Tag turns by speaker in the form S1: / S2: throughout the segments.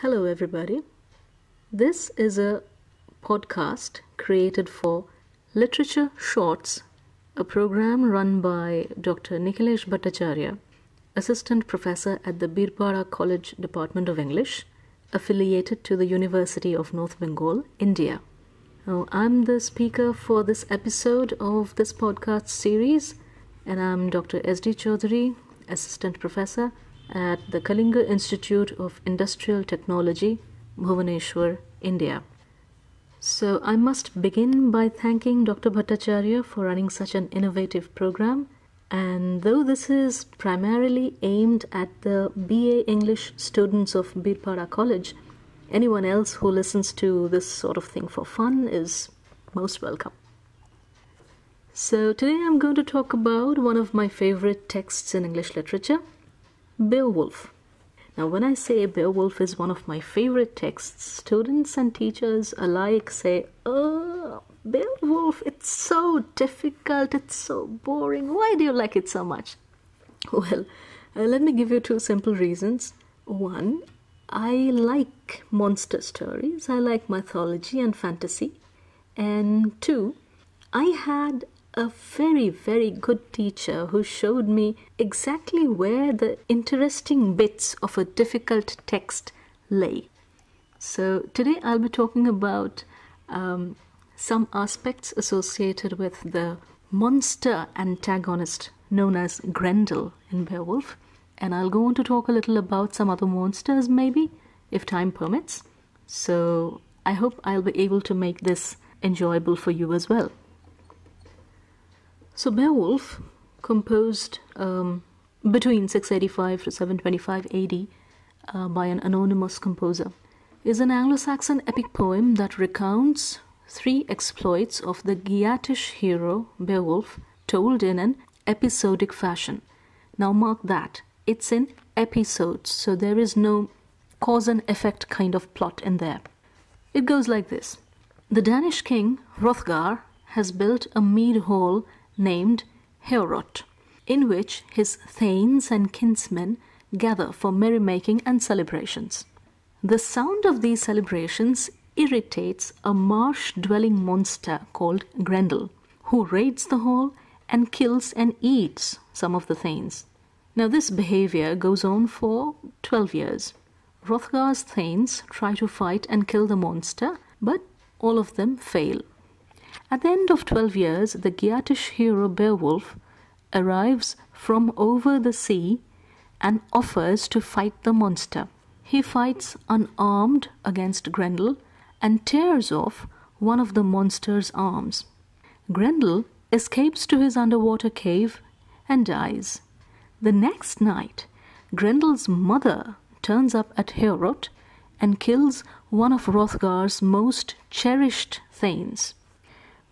S1: Hello, everybody. This is a podcast created for Literature Shorts, a program run by Dr. Nikhilesh Bhattacharya, Assistant Professor at the Birpara College Department of English, affiliated to the University of North Bengal, India. Now, I'm the speaker for this episode of this podcast series, and I'm Dr. S.D. Chaudhuri, Assistant Professor at the Kalinga Institute of Industrial Technology, Bhubaneswar, India. So, I must begin by thanking Dr. Bhattacharya for running such an innovative program. And though this is primarily aimed at the BA English students of Birpara College, anyone else who listens to this sort of thing for fun is most welcome. So, today I'm going to talk about one of my favorite texts in English literature Beowulf. Now, when I say Beowulf is one of my favorite texts, students and teachers alike say, Oh, Beowulf, it's so difficult, it's so boring. Why do you like it so much? Well, uh, let me give you two simple reasons. One, I like monster stories, I like mythology and fantasy. And two, I had a very, very good teacher who showed me exactly where the interesting bits of a difficult text lay. So, today I'll be talking about um, some aspects associated with the monster antagonist known as Grendel in Beowulf, and I'll go on to talk a little about some other monsters, maybe, if time permits. So, I hope I'll be able to make this enjoyable for you as well. So Beowulf, composed um, between 685 to 725 AD uh, by an anonymous composer, is an Anglo Saxon epic poem that recounts three exploits of the Geatish hero Beowulf told in an episodic fashion. Now, mark that it's in episodes, so there is no cause and effect kind of plot in there. It goes like this The Danish king Hrothgar has built a mead hall named Heorot, in which his thanes and kinsmen gather for merrymaking and celebrations. The sound of these celebrations irritates a marsh dwelling monster called Grendel, who raids the hall and kills and eats some of the thanes. Now, this behavior goes on for 12 years. Hrothgar's thanes try to fight and kill the monster, but all of them fail. At the end of 12 years, the Geatish hero Beowulf arrives from over the sea and offers to fight the monster. He fights unarmed against Grendel and tears off one of the monster's arms. Grendel escapes to his underwater cave and dies. The next night, Grendel's mother turns up at Heorot and kills one of Hrothgar's most cherished thanes.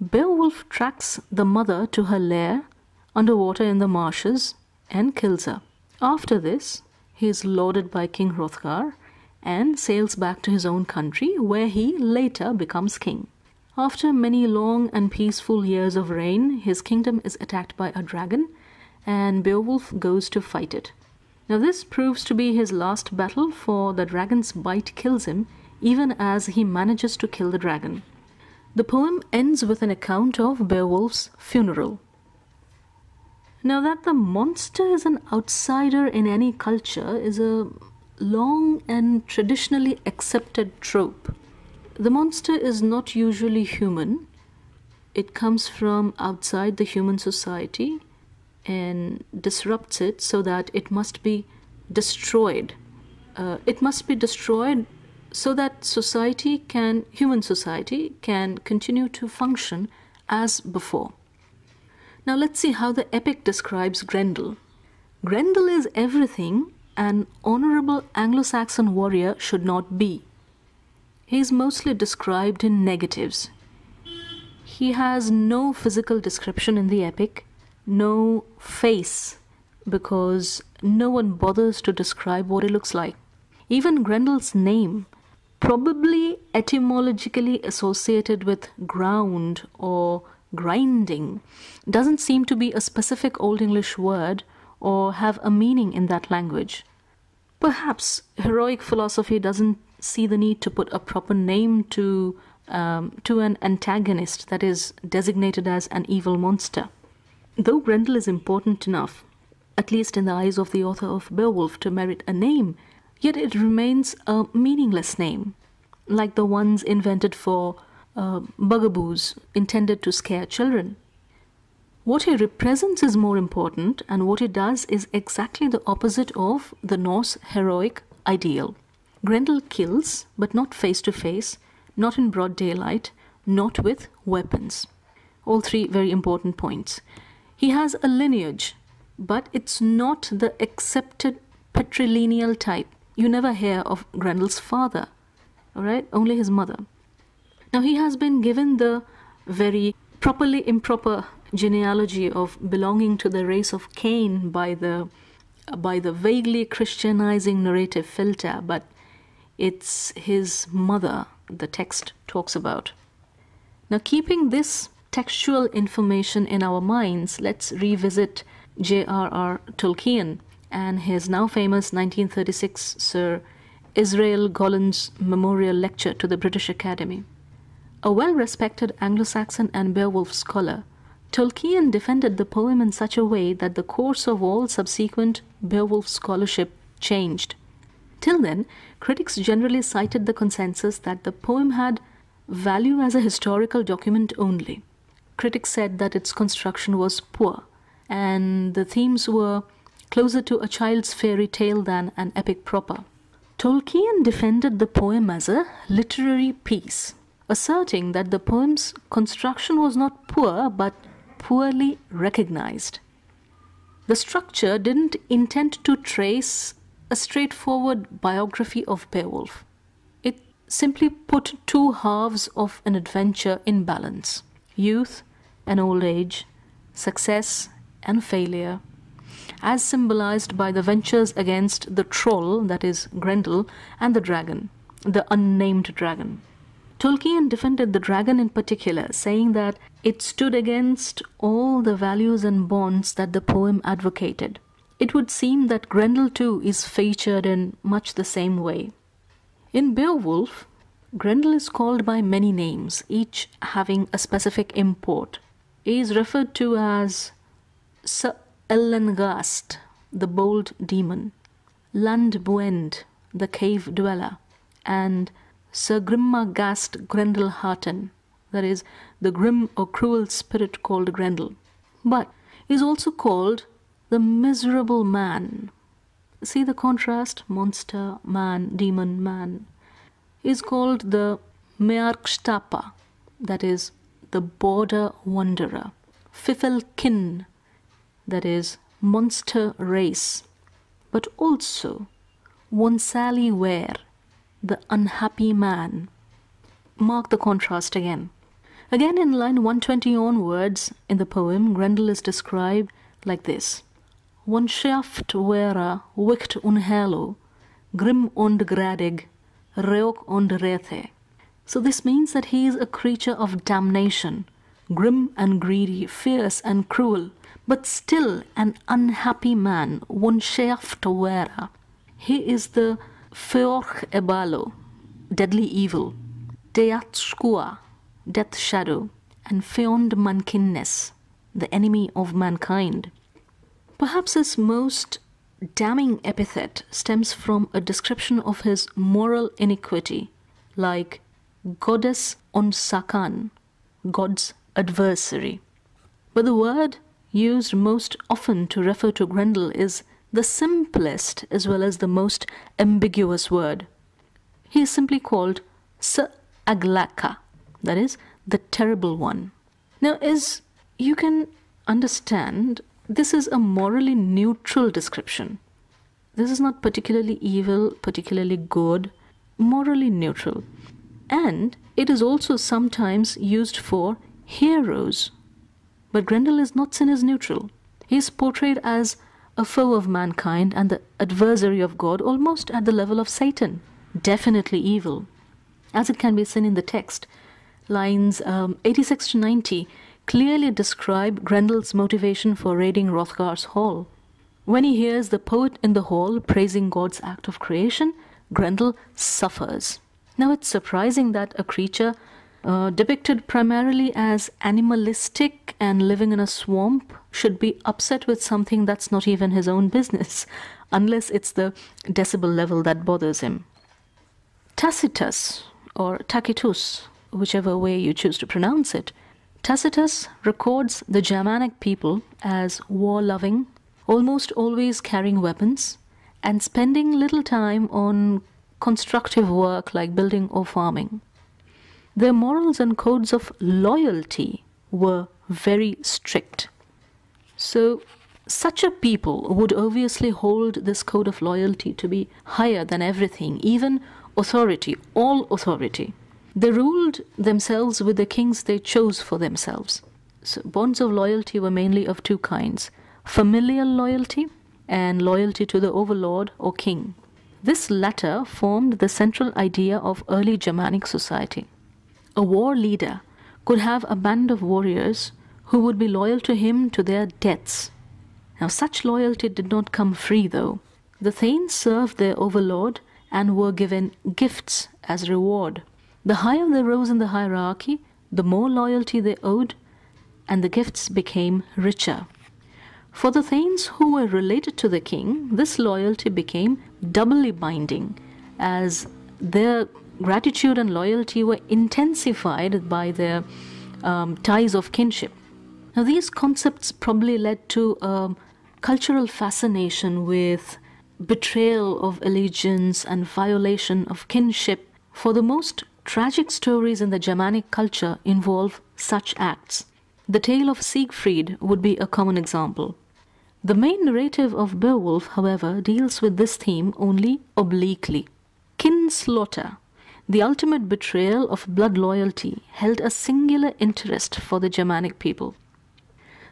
S1: Beowulf tracks the mother to her lair underwater in the marshes and kills her. After this, he is lauded by King Hrothgar and sails back to his own country, where he later becomes king. After many long and peaceful years of reign, his kingdom is attacked by a dragon, and Beowulf goes to fight it. Now, this proves to be his last battle, for the dragon's bite kills him, even as he manages to kill the dragon. The poem ends with an account of Beowulf's funeral. Now, that the monster is an outsider in any culture is a long and traditionally accepted trope. The monster is not usually human, it comes from outside the human society and disrupts it so that it must be destroyed. Uh, it must be destroyed so that society can, human society, can continue to function as before. Now let's see how the epic describes Grendel. Grendel is everything an honorable Anglo Saxon warrior should not be. He is mostly described in negatives. He has no physical description in the epic, no face, because no one bothers to describe what he looks like. Even Grendel's name probably etymologically associated with ground or grinding, doesn't seem to be a specific Old English word or have a meaning in that language. Perhaps heroic philosophy doesn't see the need to put a proper name to um, to an antagonist that is designated as an evil monster. Though Grendel is important enough, at least in the eyes of the author of Beowulf, to merit a name, yet it remains a meaningless name, like the ones invented for uh, bugaboos intended to scare children. What he represents is more important, and what he does is exactly the opposite of the Norse heroic ideal. Grendel kills, but not face to face, not in broad daylight, not with weapons. All three very important points. He has a lineage, but it's not the accepted patrilineal type. You never hear of Grendel's father, all right? Only his mother. Now, he has been given the very properly improper genealogy of belonging to the race of Cain by the by the vaguely Christianizing narrative filter, but it's his mother the text talks about. Now, keeping this textual information in our minds, let's revisit J.R.R. Tolkien and his now famous 1936 Sir Israel Gollancz Memorial Lecture to the British Academy. A well respected Anglo Saxon and Beowulf scholar, Tolkien defended the poem in such a way that the course of all subsequent Beowulf scholarship changed. Till then, critics generally cited the consensus that the poem had value as a historical document only. Critics said that its construction was poor, and the themes were closer to a child's fairy tale than an epic proper. Tolkien defended the poem as a literary piece, asserting that the poem's construction was not poor but poorly recognized. The structure didn't intend to trace a straightforward biography of Beowulf. It simply put two halves of an adventure in balance youth and old age, success and failure, as symbolized by the ventures against the troll, that is, Grendel, and the dragon, the unnamed dragon. Tolkien defended the dragon in particular, saying that it stood against all the values and bonds that the poem advocated. It would seem that Grendel too is featured in much the same way. In Beowulf, Grendel is called by many names, each having a specific import. He is referred to as Sir Ellengast, the bold demon, Landbuend, the cave dweller, and Sir Grimmagast Grendel Harten, that is, the grim or cruel spirit called Grendel, but is also called the miserable man. See the contrast monster, man, demon, man is called the mearcstapa, that is, the border wanderer. fifelcyn, that is, monster race, but also Wonsali Ware, the unhappy man. Mark the contrast again. Again, in line 120 onwards in the poem, Grendel is described like this One shaft vera wicht unhelo, grim und gradig, reok und rethe. So this means that he is a creature of damnation, grim and greedy, fierce and cruel, but still an unhappy man, one shaft vera. He is the Feorch Ebalo, deadly evil, Deatskua, death shadow, and feond mancynnes, the enemy of mankind. Perhaps his most damning epithet stems from a description of his moral iniquity, like goddess on Sakan, God's adversary. But the word used most often to refer to Grendel is the simplest as well as the most ambiguous word. He is simply called Sa Aglaka, that is, the terrible one. Now, as you can understand, this is a morally neutral description. This is not particularly evil, particularly good, morally neutral. And it is also sometimes used for heroes. But Grendel is not seen as neutral. He is portrayed as a foe of mankind and the adversary of God, almost at the level of Satan, definitely evil. As it can be seen in the text, lines um, 86 to 90 clearly describe Grendel's motivation for raiding Hrothgar's hall. When he hears the poet in the hall praising God's act of creation, Grendel suffers. Now it's surprising that a creature uh, depicted primarily as animalistic and living in a swamp should be upset with something that's not even his own business, unless it's the decibel level that bothers him. Tacitus, or Tacitus, whichever way you choose to pronounce it, Tacitus records the Germanic people as war loving, almost always carrying weapons, and spending little time on constructive work like building or farming. Their morals and codes of loyalty were very strict. So, such a people would obviously hold this code of loyalty to be higher than everything, even authority, all authority. They ruled themselves with the kings they chose for themselves. So bonds of loyalty were mainly of two kinds familial loyalty and loyalty to the overlord or king. This latter formed the central idea of early Germanic society. A war leader could have a band of warriors who would be loyal to him to their deaths. Now, such loyalty did not come free, though. The Thanes served their overlord and were given gifts as reward. The higher they rose in the hierarchy, the more loyalty they owed, and the gifts became richer. For the Thanes who were related to the king, this loyalty became doubly binding, as their gratitude and loyalty were intensified by their um, ties of kinship. Now, these concepts probably led to a cultural fascination with betrayal of allegiance and violation of kinship. For the most Tragic stories in the Germanic culture involve such acts. The tale of Siegfried would be a common example. The main narrative of Beowulf, however, deals with this theme only obliquely. Kinslaughter, the ultimate betrayal of blood loyalty, held a singular interest for the Germanic people.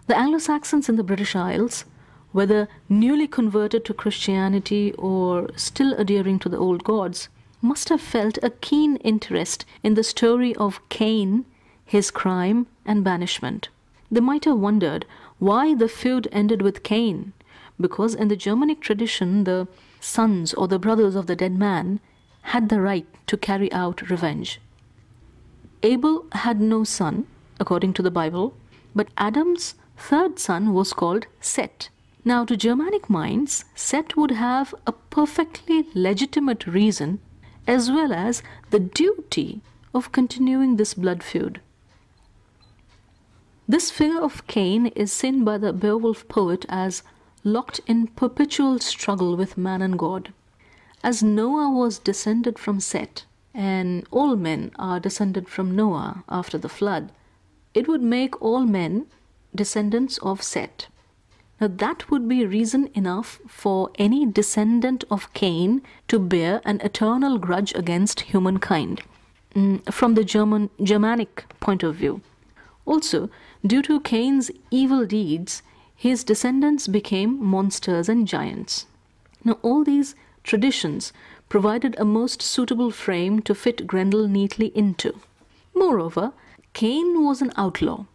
S1: The Anglo Saxons in the British Isles, whether newly converted to Christianity or still adhering to the old gods, must have felt a keen interest in the story of Cain, his crime, and banishment. They might have wondered why the feud ended with Cain, because in the Germanic tradition, the sons or the brothers of the dead man had the right to carry out revenge. Abel had no son, according to the Bible, but Adam's third son was called Seth. Now, to Germanic minds, Seth would have a perfectly legitimate reason as well as the duty of continuing this blood feud. This figure of Cain is seen by the Beowulf poet as locked in perpetual struggle with man and God. As Noah was descended from Seth, and all men are descended from Noah after the flood, it would make all men descendants of Seth. Now, that would be reason enough for any descendant of Cain to bear an eternal grudge against humankind mm, from the German, Germanic point of view. Also, due to Cain's evil deeds, his descendants became monsters and giants. Now, all these traditions provided a most suitable frame to fit Grendel neatly into. Moreover, Cain was an outlaw,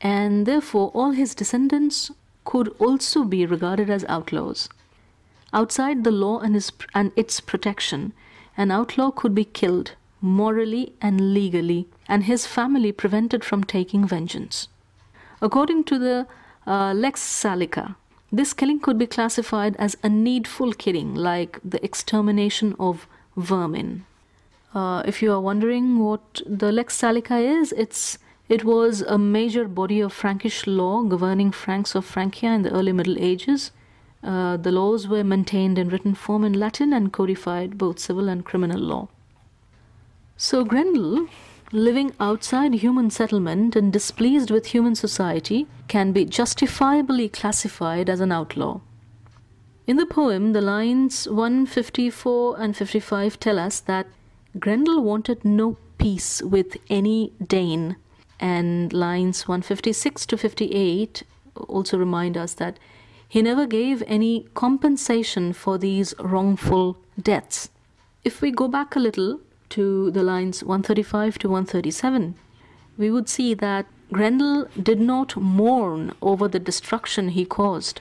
S1: and therefore all his descendants could also be regarded as outlaws. Outside the law and, his, and its protection, an outlaw could be killed morally and legally, and his family prevented from taking vengeance. According to the uh, Lex Salica, this killing could be classified as a needful killing, like the extermination of vermin. Uh, if you are wondering what the Lex Salica is, it's it was a major body of Frankish law governing Franks of Francia in the early Middle Ages. Uh, the laws were maintained in written form in Latin and codified both civil and criminal law. So Grendel, living outside human settlement and displeased with human society, can be justifiably classified as an outlaw. In the poem, the lines 154 and 55 tell us that Grendel wanted no peace with any Dane and lines 156 to 58 also remind us that he never gave any compensation for these wrongful deaths. If we go back a little to the lines 135 to 137, we would see that Grendel did not mourn over the destruction he caused.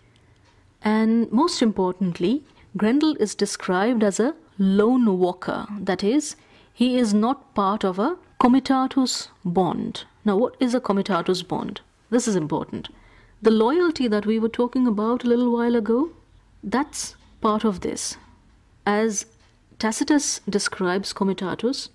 S1: And most importantly, Grendel is described as a lone walker. That is, he is not part of a comitatus bond. Now, what is a comitatus bond? This is important. The loyalty that we were talking about a little while ago, that's part of this. As Tacitus describes comitatus,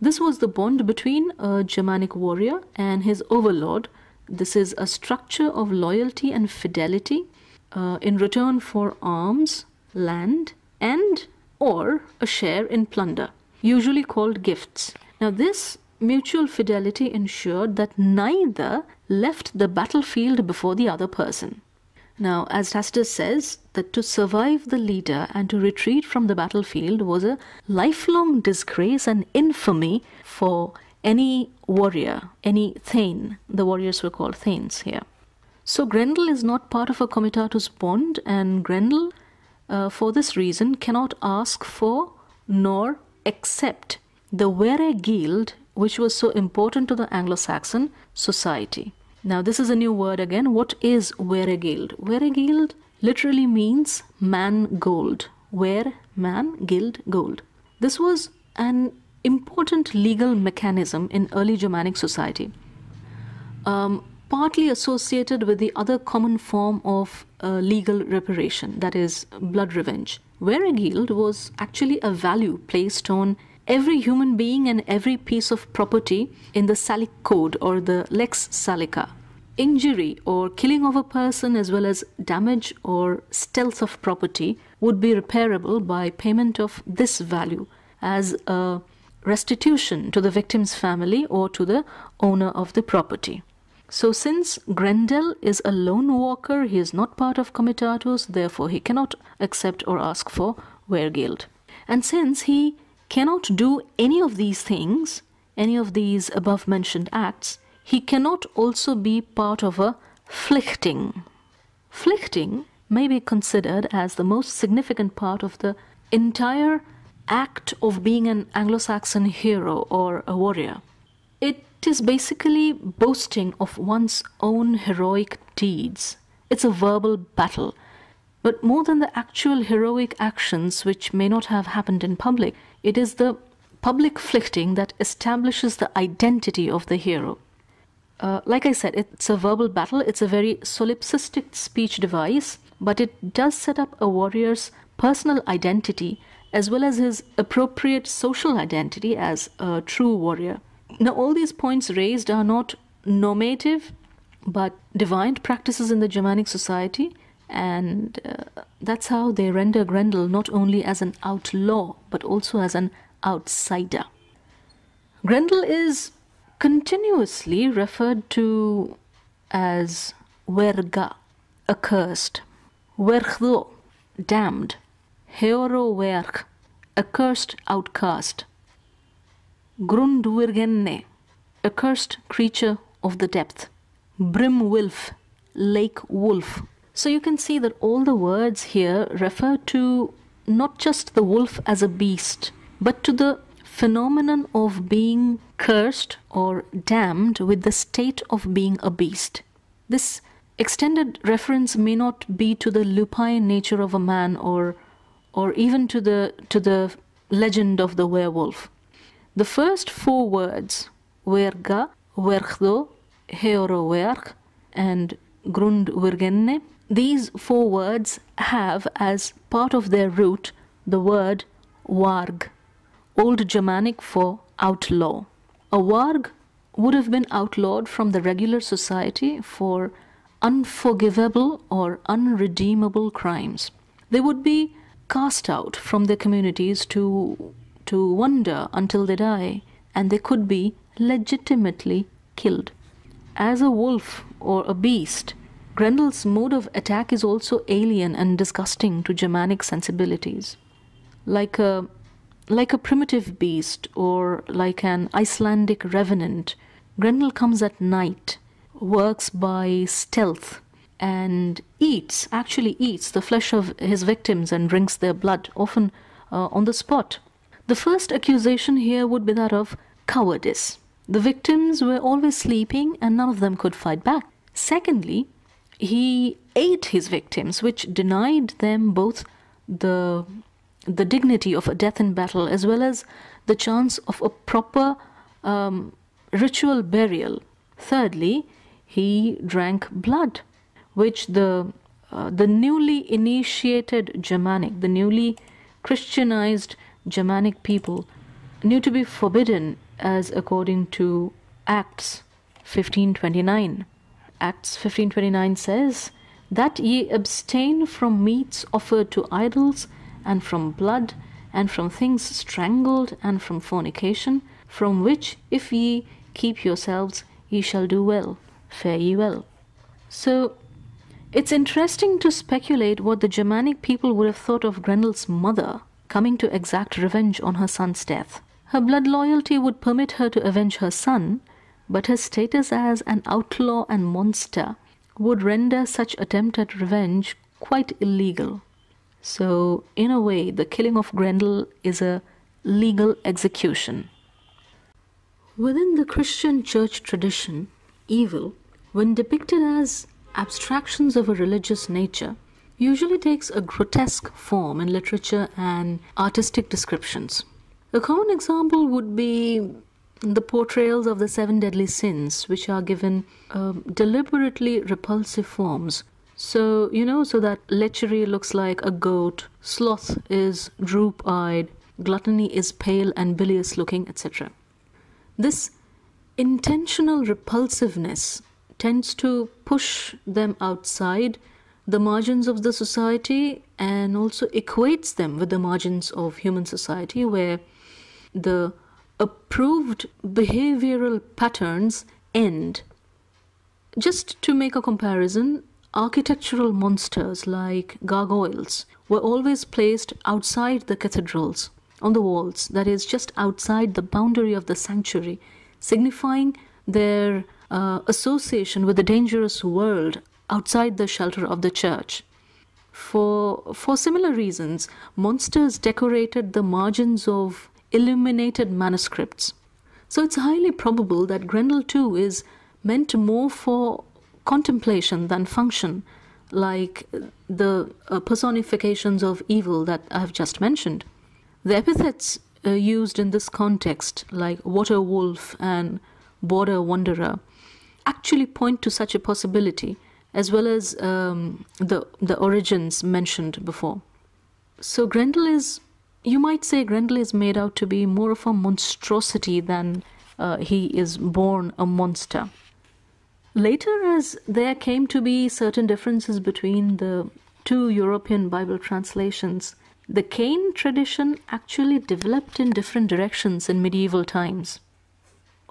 S1: this was the bond between a Germanic warrior and his overlord. This is a structure of loyalty and fidelity uh, in return for arms, land, and or a share in plunder, usually called gifts. Now, this mutual fidelity ensured that neither left the battlefield before the other person. Now, as Tacitus says, that to survive the leader and to retreat from the battlefield was a lifelong disgrace and infamy for any warrior, any thane. The warriors were called thanes here. So Grendel is not part of a comitatus bond, and Grendel, uh, for this reason, cannot ask for nor accept the weregild, which was so important to the Anglo-Saxon society. Now, this is a new word again. What is weregild? Weregild literally means man gold. Where man, guild, gold. This was an important legal mechanism in early Germanic society, um, partly associated with the other common form of uh, legal reparation, that is, blood revenge. Weregild was actually a value placed on every human being and every piece of property in the Salic Code or the Lex Salica. Injury or killing of a person, as well as damage or stealth of property, would be repairable by payment of this value as a restitution to the victim's family or to the owner of the property. So, since Grendel is a lone walker, he is not part of comitatus, therefore, he cannot accept or ask for weregild. And since he cannot do any of these things, any of these above mentioned acts, he cannot also be part of a flichting. Flichting may be considered as the most significant part of the entire act of being an Anglo Saxon hero or a warrior. It is basically boasting of one's own heroic deeds. It's a verbal battle. But more than the actual heroic actions which may not have happened in public, it is the public flichting that establishes the identity of the hero. Uh, like I said, it's a verbal battle, it's a very solipsistic speech device, but it does set up a warrior's personal identity as well as his appropriate social identity as a true warrior. Now, all these points raised are not normative but divined practices in the Germanic society, and uh, that's how they render Grendel not only as an outlaw but also as an outsider. Grendel is continuously referred to as werga, accursed, werchdo, damned, heoro werch, accursed outcast, grundwirgenne, accursed creature of the depth, brimwilf, lake wolf. So you can see that all the words here refer to not just the wolf as a beast, but to the phenomenon of being cursed or damned with the state of being a beast. This extended reference may not be to the lupine nature of a man or or even to the to the legend of the werewolf. The first four words, werga, werchdo, heorowerch, and grundwirgenne, these four words have as part of their root the word warg, Old Germanic for outlaw. A warg would have been outlawed from the regular society for unforgivable or unredeemable crimes. They would be cast out from their communities to, to wander until they die, and they could be legitimately killed. As a wolf or a beast, Grendel's mode of attack is also alien and disgusting to Germanic sensibilities. Like a, like a primitive beast or like an Icelandic revenant, Grendel comes at night, works by stealth, and eats, actually eats, the flesh of his victims and drinks their blood, often uh, on the spot. The first accusation here would be that of cowardice. The victims were always sleeping and none of them could fight back. Secondly, he ate his victims, which denied them both the the dignity of a death in battle, as well as the chance of a proper um, ritual burial. Thirdly, he drank blood, which the uh, the newly initiated Germanic, the newly Christianized Germanic people knew to be forbidden as according to Acts 1529. Acts 1529 says that ye abstain from meats offered to idols and from blood and from things strangled and from fornication from which if ye keep yourselves ye shall do well fare ye well so it's interesting to speculate what the Germanic people would have thought of Grendel's mother coming to exact revenge on her son's death. Her blood loyalty would permit her to avenge her son, but her status as an outlaw and monster would render such attempt at revenge quite illegal. So, in a way, the killing of Grendel is a legal execution. Within the Christian church tradition, evil, when depicted as abstractions of a religious nature usually takes a grotesque form in literature and artistic descriptions. A common example would be the portrayals of the seven deadly sins, which are given um, deliberately repulsive forms. So, you know, so that lechery looks like a goat, sloth is droop eyed, gluttony is pale and bilious looking, etc. This intentional repulsiveness tends to push them outside the margins of the society and also equates them with the margins of human society where the approved behavioral patterns end. Just to make a comparison, architectural monsters like gargoyles were always placed outside the cathedrals, on the walls, that is, just outside the boundary of the sanctuary, signifying their uh, association with the dangerous world outside the shelter of the church. For, for similar reasons, monsters decorated the margins of illuminated manuscripts. So it's highly probable that Grendel too is meant more for contemplation than function, like the uh, personifications of evil that I have just mentioned. The epithets uh, used in this context, like water wolf and border wanderer, actually point to such a possibility, as well as um, the the origins mentioned before. So Grendel is, you might say, Grendel is made out to be more of a monstrosity than uh, he is born a monster. Later, as there came to be certain differences between the two European Bible translations, the Cain tradition actually developed in different directions in medieval times.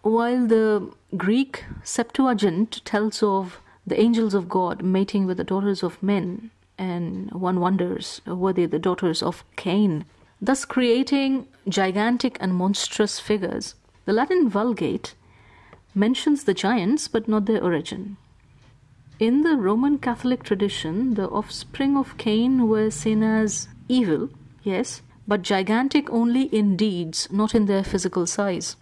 S1: While the Greek Septuagint tells of the angels of God mating with the daughters of men, and one wonders were they the daughters of Cain, thus creating gigantic and monstrous figures. The Latin Vulgate mentions the giants but not their origin. In the Roman Catholic tradition, the offspring of Cain were seen as evil, yes, but gigantic only in deeds, not in their physical size.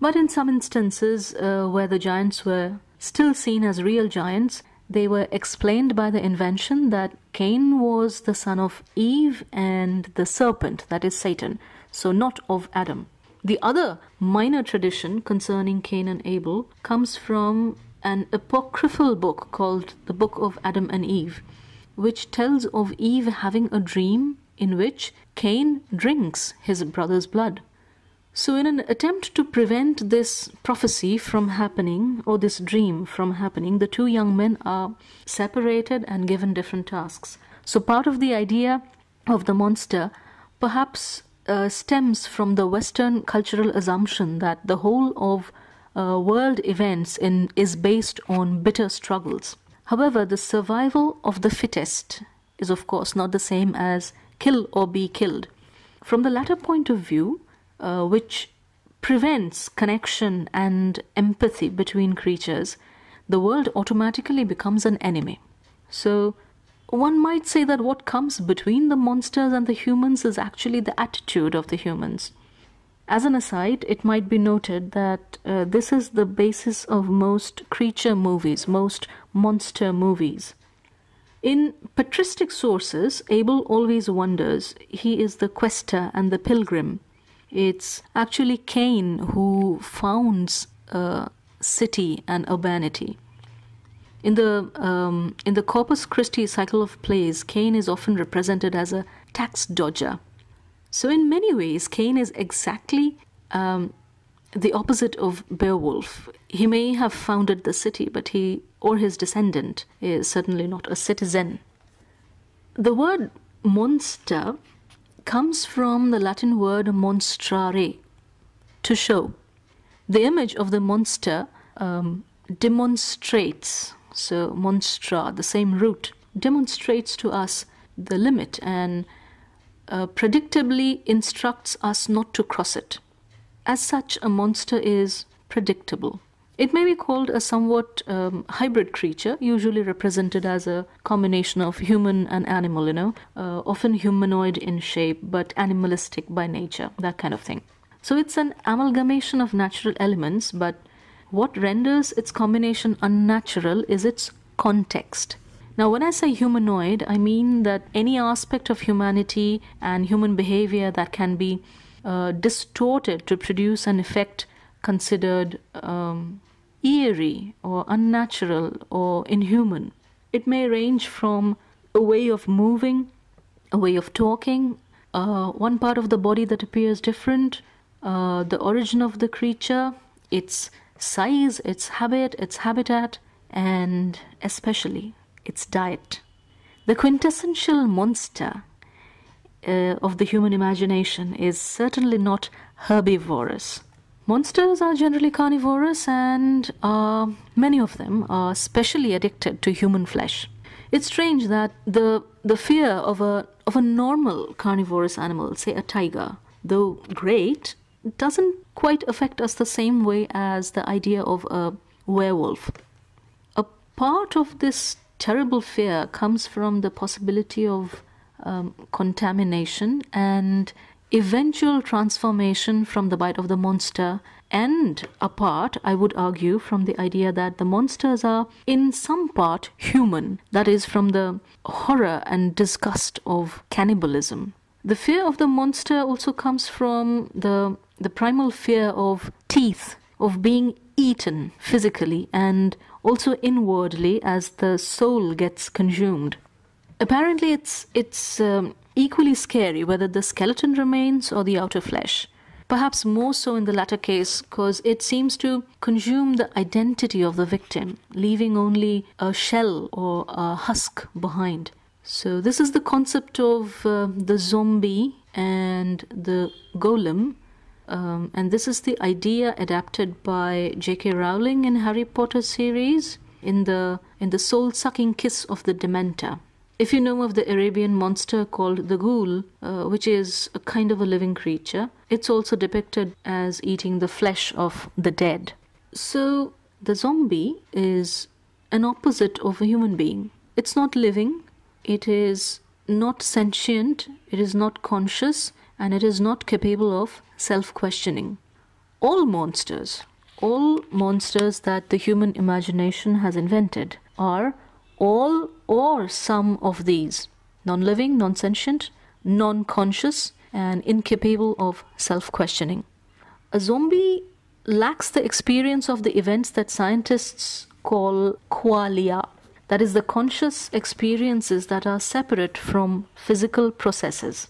S1: But in some instances uh, where the giants were still seen as real giants, they were explained by the invention that Cain was the son of Eve and the serpent, that is Satan, so not of Adam. The other minor tradition concerning Cain and Abel comes from an apocryphal book called the Book of Adam and Eve, which tells of Eve having a dream in which Cain drinks his brother's blood. So, in an attempt to prevent this prophecy from happening or this dream from happening, the two young men are separated and given different tasks. So, part of the idea of the monster perhaps uh, stems from the Western cultural assumption that the whole of uh, world events in, is based on bitter struggles. However, the survival of the fittest is, of course, not the same as kill or be killed. From the latter point of view, uh, which prevents connection and empathy between creatures, the world automatically becomes an enemy. So, one might say that what comes between the monsters and the humans is actually the attitude of the humans. As an aside, it might be noted that uh, this is the basis of most creature movies, most monster movies. In patristic sources, Abel always wonders. He is the quester and the pilgrim. It's actually Cain who founds a city and urbanity. In the um, in the Corpus Christi cycle of plays, Cain is often represented as a tax dodger. So in many ways, Cain is exactly um, the opposite of Beowulf. He may have founded the city, but he or his descendant is certainly not a citizen. The word monster comes from the Latin word monstrare, to show. The image of the monster um, demonstrates so monstra, the same root, demonstrates to us the limit and uh, predictably instructs us not to cross it. As such, a monster is predictable. It may be called a somewhat um, hybrid creature, usually represented as a combination of human and animal, you know, uh, often humanoid in shape but animalistic by nature, that kind of thing. So it's an amalgamation of natural elements, but what renders its combination unnatural is its context. Now, when I say humanoid, I mean that any aspect of humanity and human behavior that can be uh, distorted to produce an effect considered um, eerie or unnatural or inhuman. It may range from a way of moving, a way of talking, uh, one part of the body that appears different, uh, the origin of the creature, its size, its habit, its habitat, and especially its diet. The quintessential monster uh, of the human imagination is certainly not herbivorous. Monsters are generally carnivorous, and uh, many of them are specially addicted to human flesh. It's strange that the the fear of a of a normal carnivorous animal, say a tiger, though great, doesn't quite affect us the same way as the idea of a werewolf. A part of this terrible fear comes from the possibility of um, contamination and eventual transformation from the bite of the monster and apart, I would argue, from the idea that the monsters are in some part human, that is, from the horror and disgust of cannibalism. The fear of the monster also comes from the the primal fear of teeth, of being eaten physically and also inwardly as the soul gets consumed. Apparently, it's, it's um, equally scary whether the skeleton remains or the outer flesh. Perhaps more so in the latter case, because it seems to consume the identity of the victim, leaving only a shell or a husk behind. So, this is the concept of uh, the zombie and the golem um, and this is the idea adapted by J.K. Rowling in Harry Potter series in the in the soul-sucking kiss of the Dementor. If you know of the Arabian monster called the ghoul, uh, which is a kind of a living creature, it's also depicted as eating the flesh of the dead. So the zombie is an opposite of a human being. It's not living, it is not sentient, it is not conscious, and it is not capable of self questioning. All monsters, all monsters that the human imagination has invented are all or some of these non living, non sentient, non conscious, and incapable of self questioning. A zombie lacks the experience of the events that scientists call qualia, that is, the conscious experiences that are separate from physical processes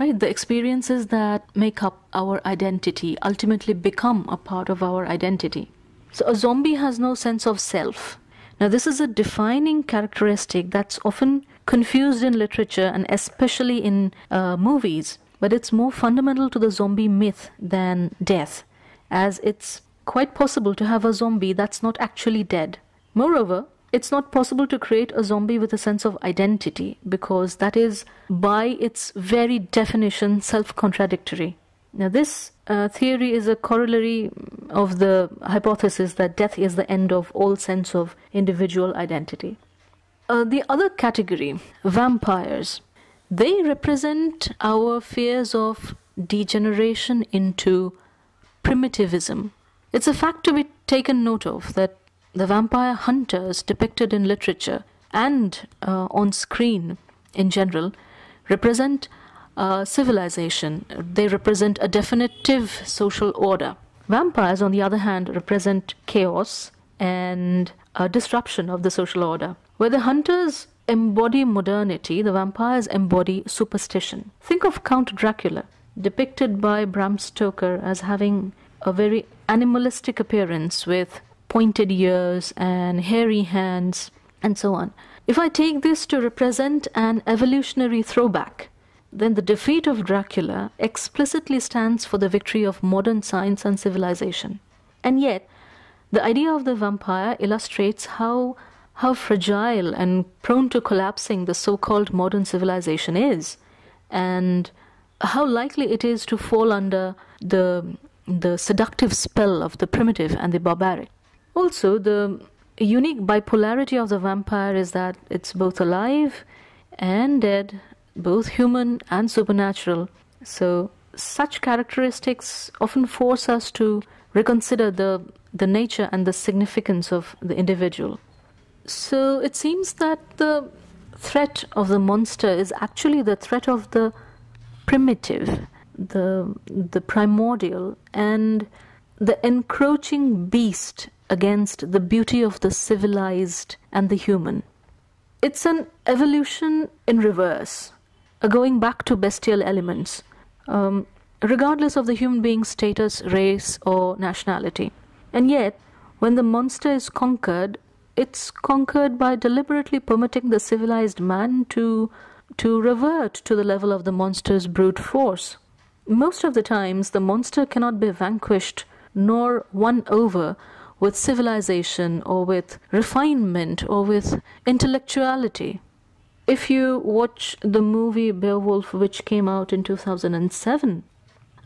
S1: right? The experiences that make up our identity ultimately become a part of our identity. So a zombie has no sense of self now this is a defining characteristic that's often confused in literature and especially in uh, movies but it's more fundamental to the zombie myth than death as it's quite possible to have a zombie that's not actually dead moreover it's not possible to create a zombie with a sense of identity because that is, by its very definition, self contradictory. Now, this uh, theory is a corollary of the hypothesis that death is the end of all sense of individual identity. Uh, the other category, vampires, they represent our fears of degeneration into primitivism. It's a fact to be taken note of that the vampire hunters depicted in literature and uh, on screen in general represent uh, civilization. They represent a definitive social order. Vampires, on the other hand, represent chaos and a disruption of the social order. Where the hunters embody modernity, the vampires embody superstition. Think of Count Dracula, depicted by Bram Stoker as having a very animalistic appearance with pointed ears and hairy hands and so on. If I take this to represent an evolutionary throwback, then the defeat of Dracula explicitly stands for the victory of modern science and civilization. And yet, the idea of the vampire illustrates how, how fragile and prone to collapsing the so called modern civilization is, and how likely it is to fall under the, the seductive spell of the primitive and the barbaric. Also, the unique bipolarity of the vampire is that it's both alive and dead both human and supernatural. So, such characteristics often force us to reconsider the, the nature and the significance of the individual. So, it seems that the threat of the monster is actually the threat of the primitive, the, the primordial, and the encroaching beast against the beauty of the civilized and the human. It's an evolution in reverse going back to bestial elements, um, regardless of the human being's status, race, or nationality. And yet, when the monster is conquered, it's conquered by deliberately permitting the civilized man to to revert to the level of the monster's brute force. Most of the times, the monster cannot be vanquished nor won over with civilization or with refinement or with intellectuality. If you watch the movie Beowulf, which came out in 2007,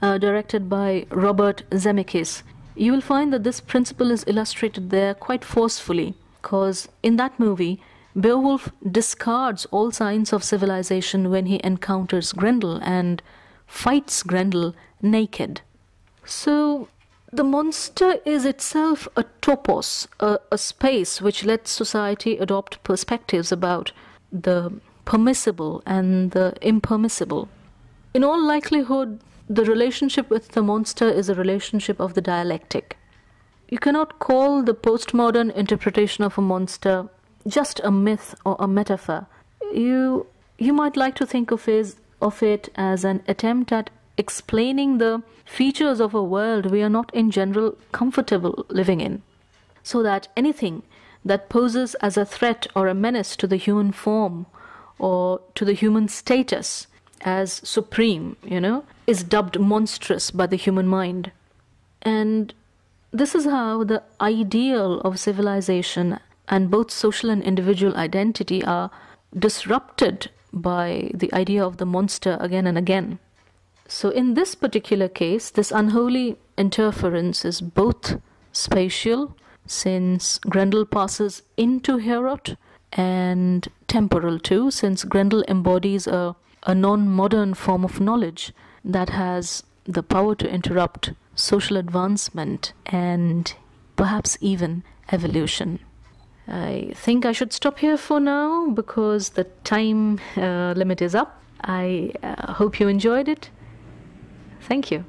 S1: uh, directed by Robert Zemeckis, you will find that this principle is illustrated there quite forcefully. Because in that movie, Beowulf discards all signs of civilization when he encounters Grendel and fights Grendel naked. So the monster is itself a topos, a, a space which lets society adopt perspectives about the permissible and the impermissible. In all likelihood, the relationship with the monster is a relationship of the dialectic. You cannot call the postmodern interpretation of a monster just a myth or a metaphor. You you might like to think of it, of it as an attempt at explaining the features of a world we are not in general comfortable living in, so that anything that poses as a threat or a menace to the human form or to the human status as supreme, you know, is dubbed monstrous by the human mind. And this is how the ideal of civilization and both social and individual identity are disrupted by the idea of the monster again and again. So, in this particular case, this unholy interference is both spatial since Grendel passes into Heorot, and temporal too, since Grendel embodies a, a non modern form of knowledge that has the power to interrupt social advancement and perhaps even evolution. I think I should stop here for now because the time uh, limit is up. I uh, hope you enjoyed it. Thank you.